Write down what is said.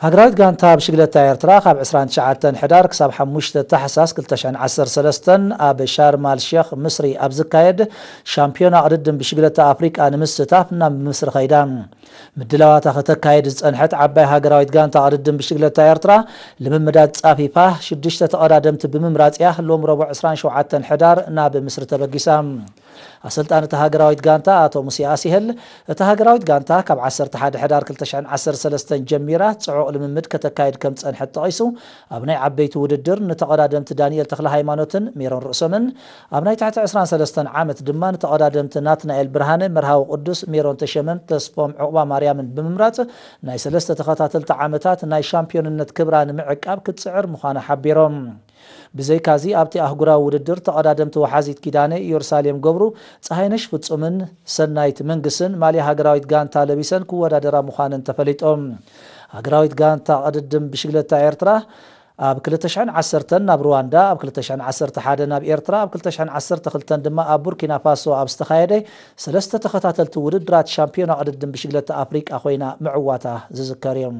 هجرات جانتا بشكلتا ايرتراك اب عسران شعاتن حدار كساب حموشتا تحساس كلتشان عسر سلستن اب شارما الشيخ مصري اب زكايد شامبيونا اردن بشكلتا افريك انا مستتاف نام مصر خيدان مدلوات اخته كايد زنحت عباي هاغراويت غانتا اردم بشكل ايرترا لممدات صافيفا شدشت تقرادمت بممرات يا حلوم ربع 27 حدار نا بمصر تبقيسام السلطان تهاغراويت غانتا اتو مسياسي هل تهاغراويت غانتا كاب 10 تحد حدار 19 13 جميرا صعو لممد كتكايد كمت زنحت تقيسو ابناي عبيت وددر نتقرادمت دانيال تخله هايمانوتن ميرون رؤسمن ابناي تحت 13 عامت دمان تقرادمت ناتنا البرهانه مرهاو قدس ميرون تشمن تسبوم عقبا ማርያምን ብምምራፅ ናይ ሰለስተ ተኸታተልቲ ዓመታት ናይ ሻምፒዮንነት ክብራ ንምዕቃብ ክትፅዕር ምዃና ሓቢሮም ብዘይካዚ ኣብቲ ኣህጉራዊ ውድድር ተቐዳደምቲ ወሓዚት ኪዳነ ኢየሩሳሌም ገብሩ ፀሓይነሽ ፍጹምን ሰናይት መንግስን ማልያ ሃገራዊት ጋንታ ለቢሰን ክወዳደራ ምዃነን ተፈሊጦም ሃገራዊት ጋንታ ቅድድም ብሽግለታ ኤርትራ ኣብ 210 ናብ ሩዋንዳ ኣብ 211 ናብ ኤርትራ ኣብ 212 ድማ ኣብ ቡርኪና ፋሶ ኣብ ዝተኻየደ ሰለስተ ተኸታተልቲ ውድድራት ሻምፒዮና ቅድድም ብሽግለታ ኣፍሪቃ ኮይና ምዕዋታ ዝዝከር እዮም